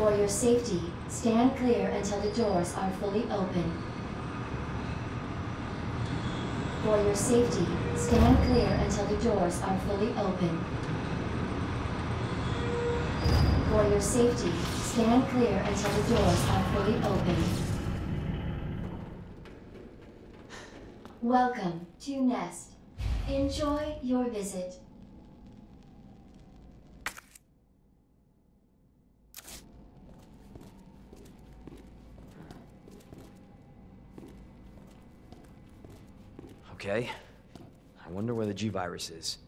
For your safety, stand clear until the doors are fully open. For your safety, stand clear until the doors are fully open. For your safety, stand clear until the doors are fully open. Welcome to Nest. Enjoy your visit. Okay. I wonder where the G-Virus is.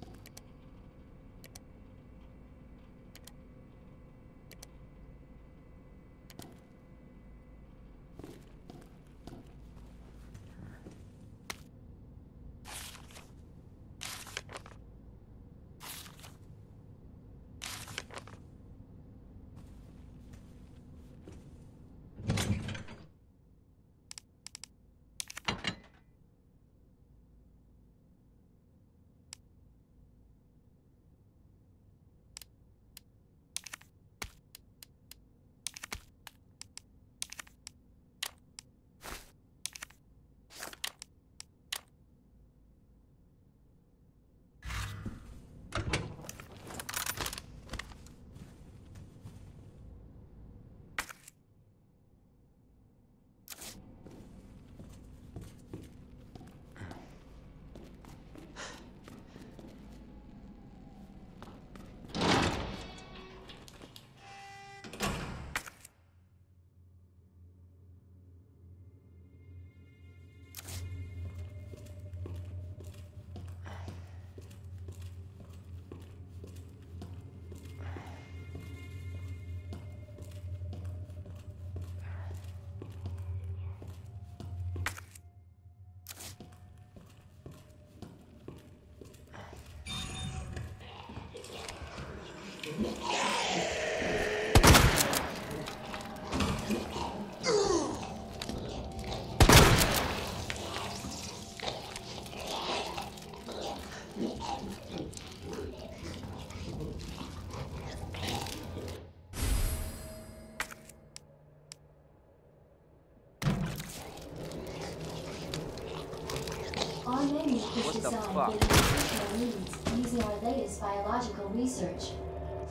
What the fuck? for nutritional needs using our latest biological research.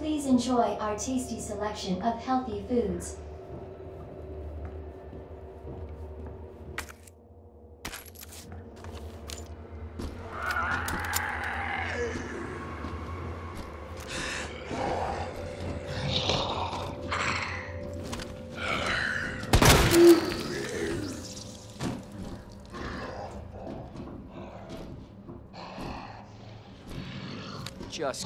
Please enjoy our tasty selection of healthy foods. Just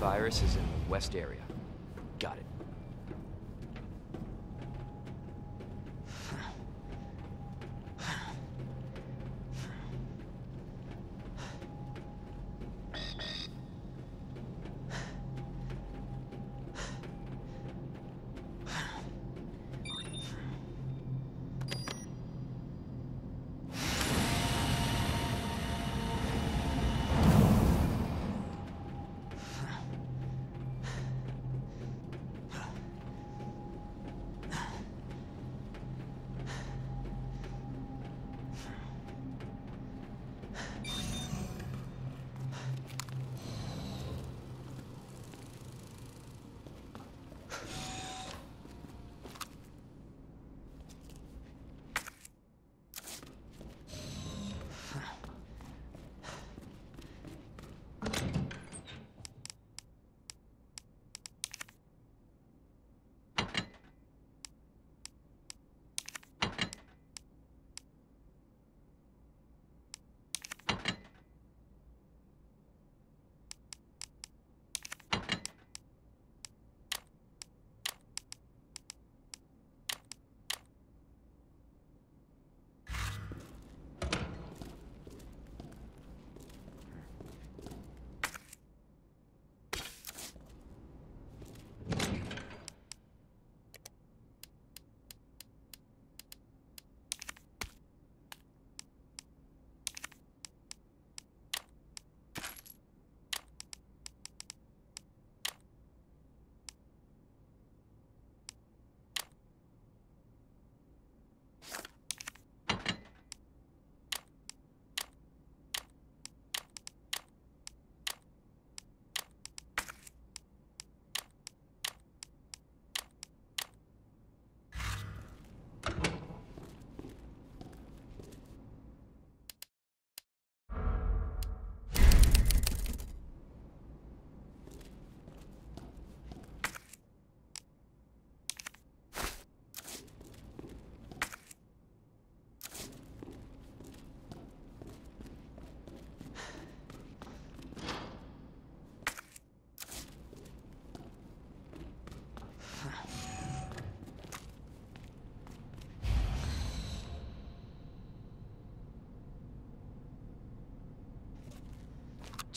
G-Virus is in the west area.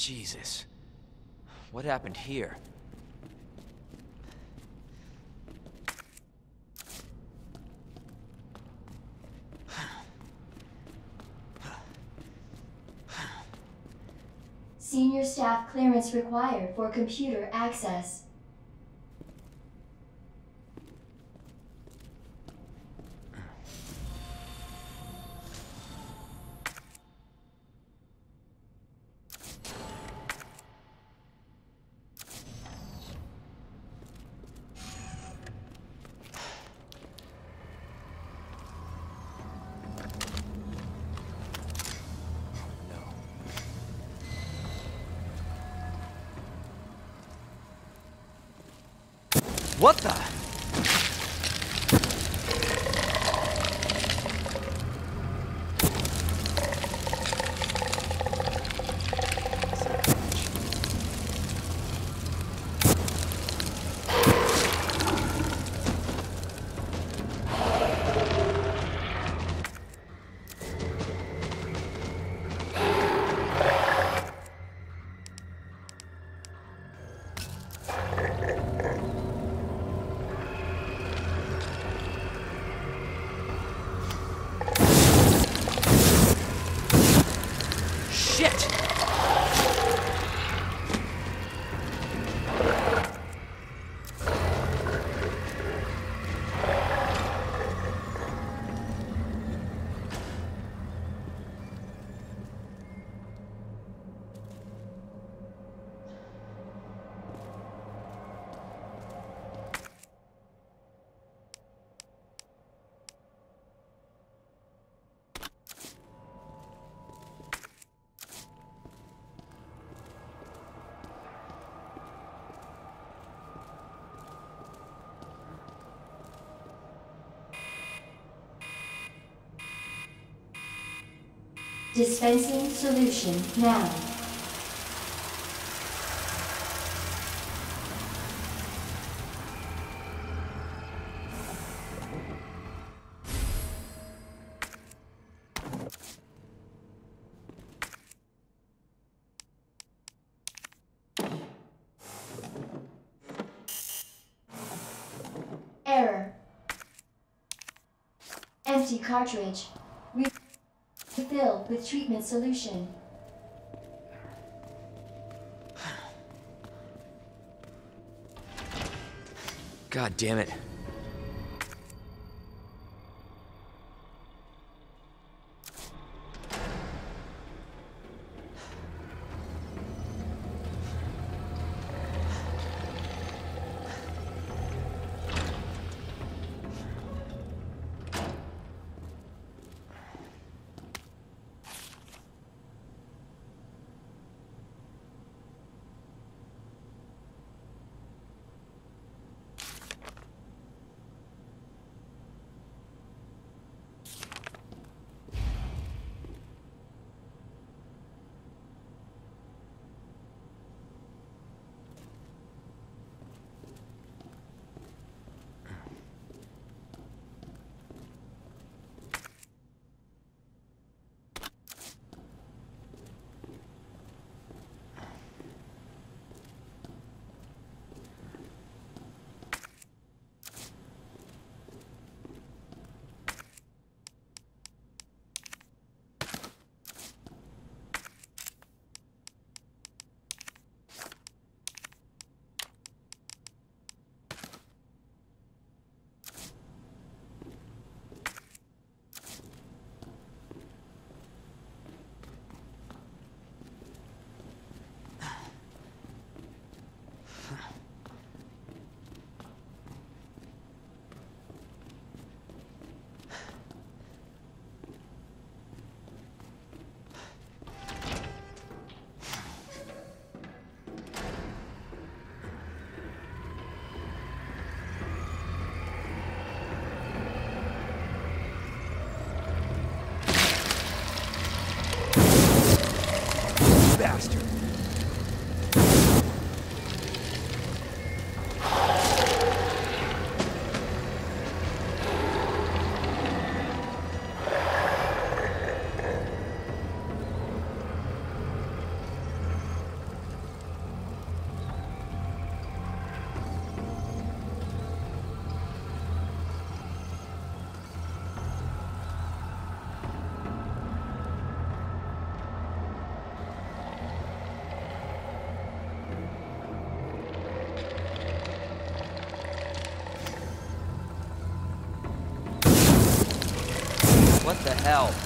Jesus. What happened here? Senior staff clearance required for computer access. What the? Dispensing solution now. Error. Empty cartridge. Refill with treatment solution. God damn it. Hell?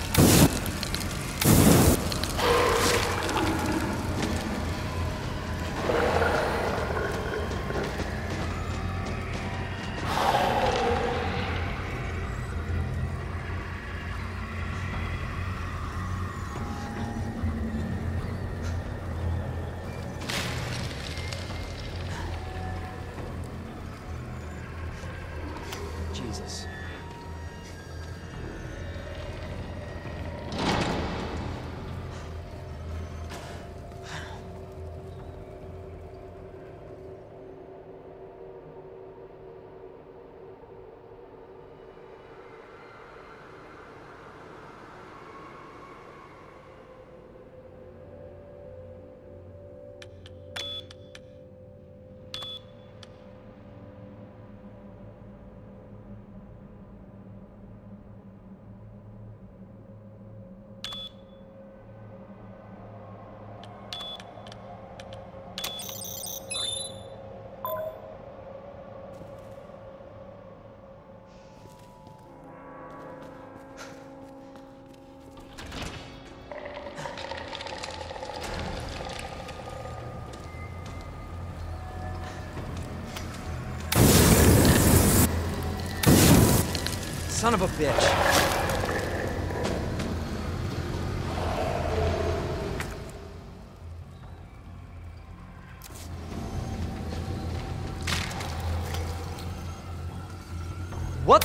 son of a bitch. What?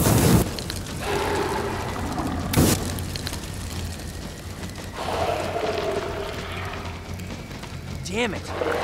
Damn it!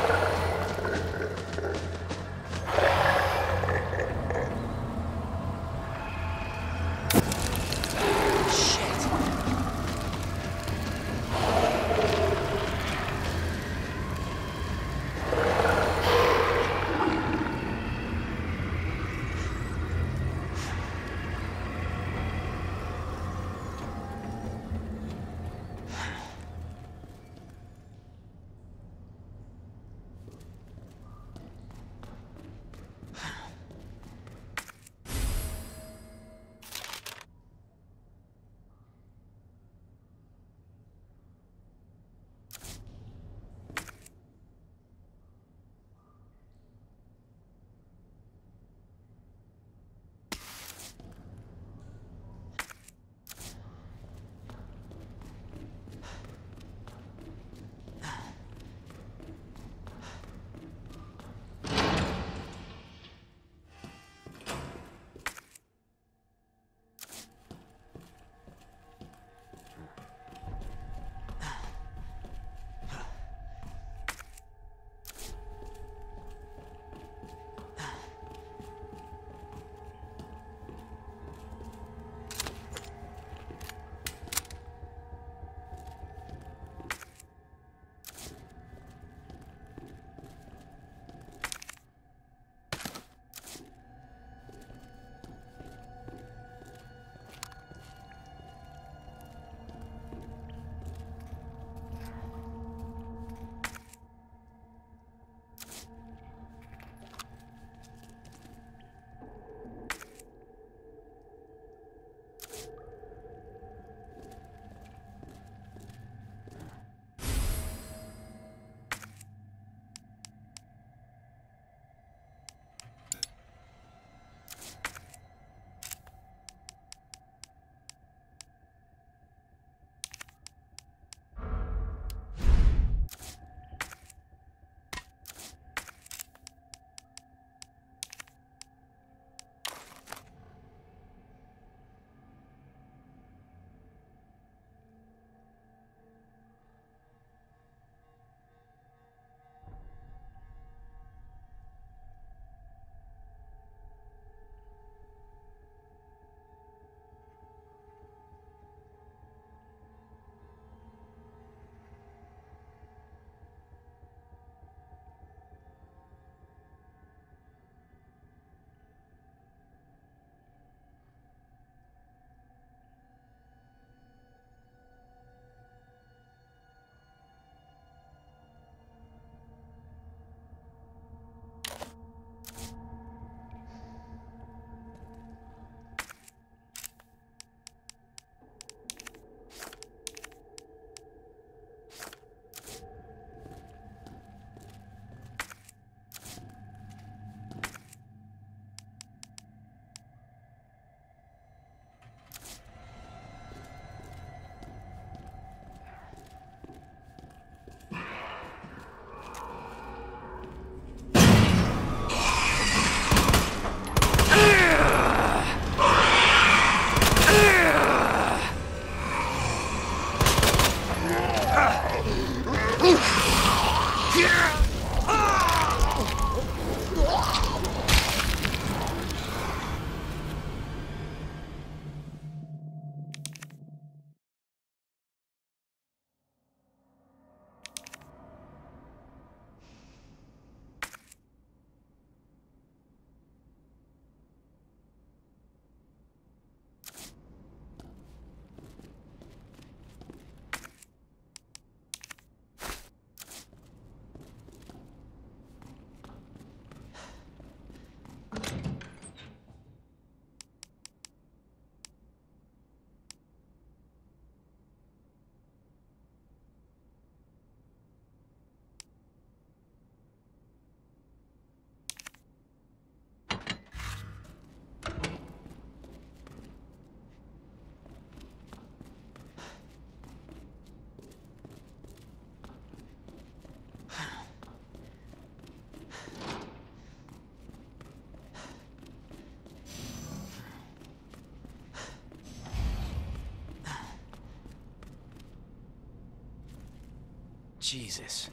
Jesus.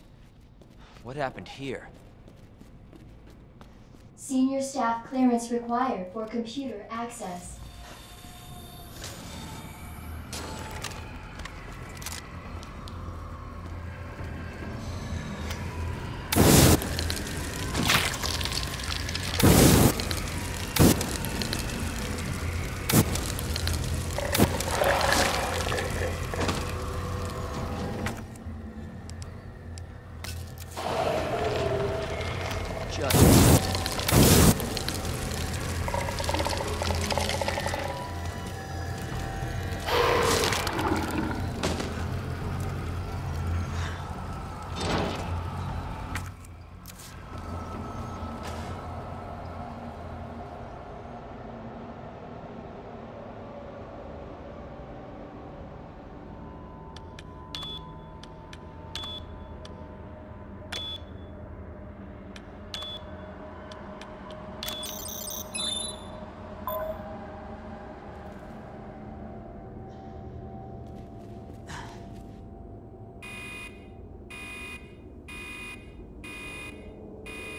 What happened here? Senior staff clearance required for computer access.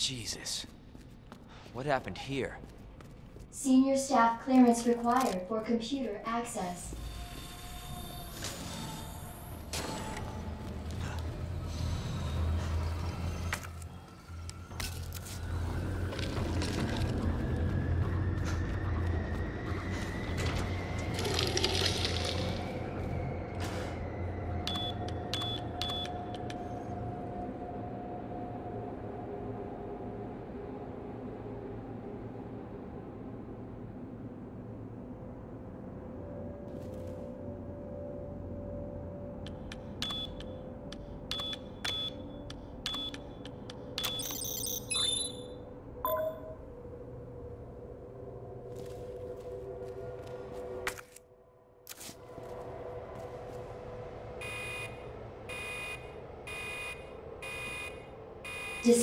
Jesus. What happened here? Senior staff clearance required for computer access.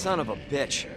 Son of a bitch.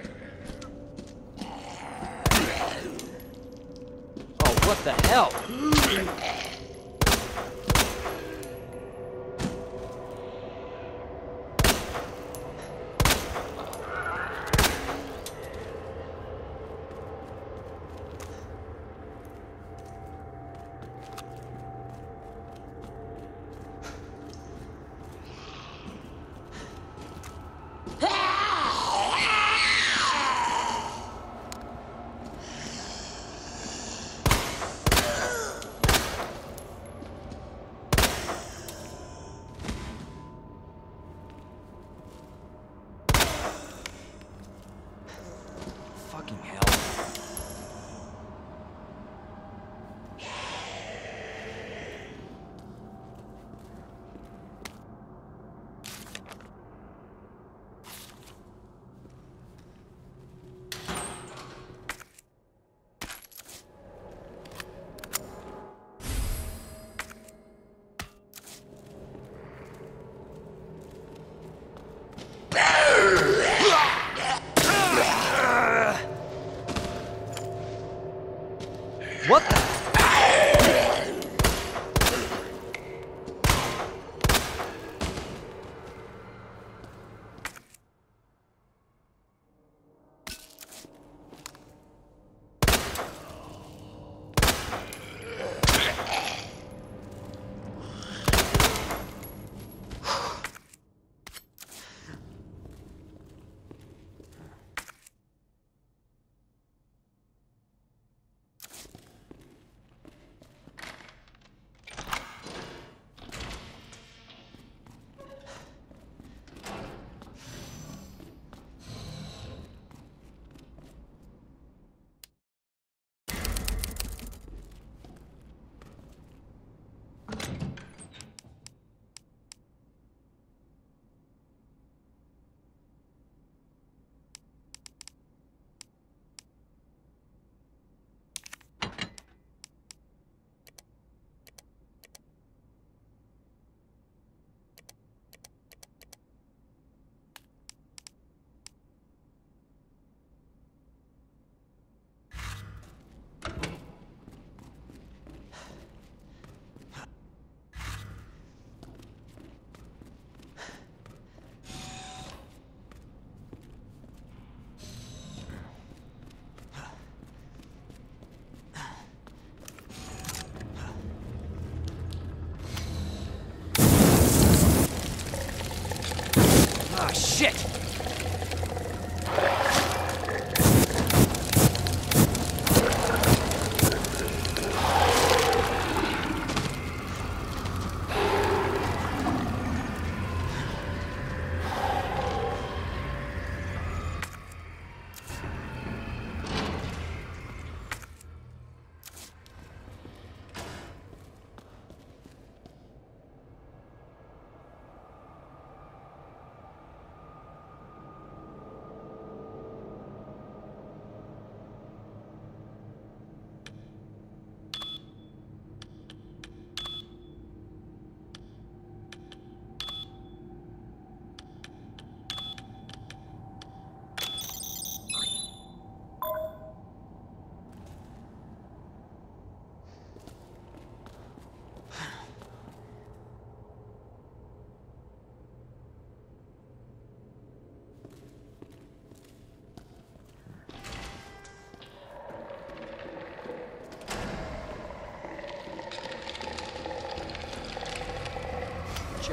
Shit!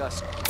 Just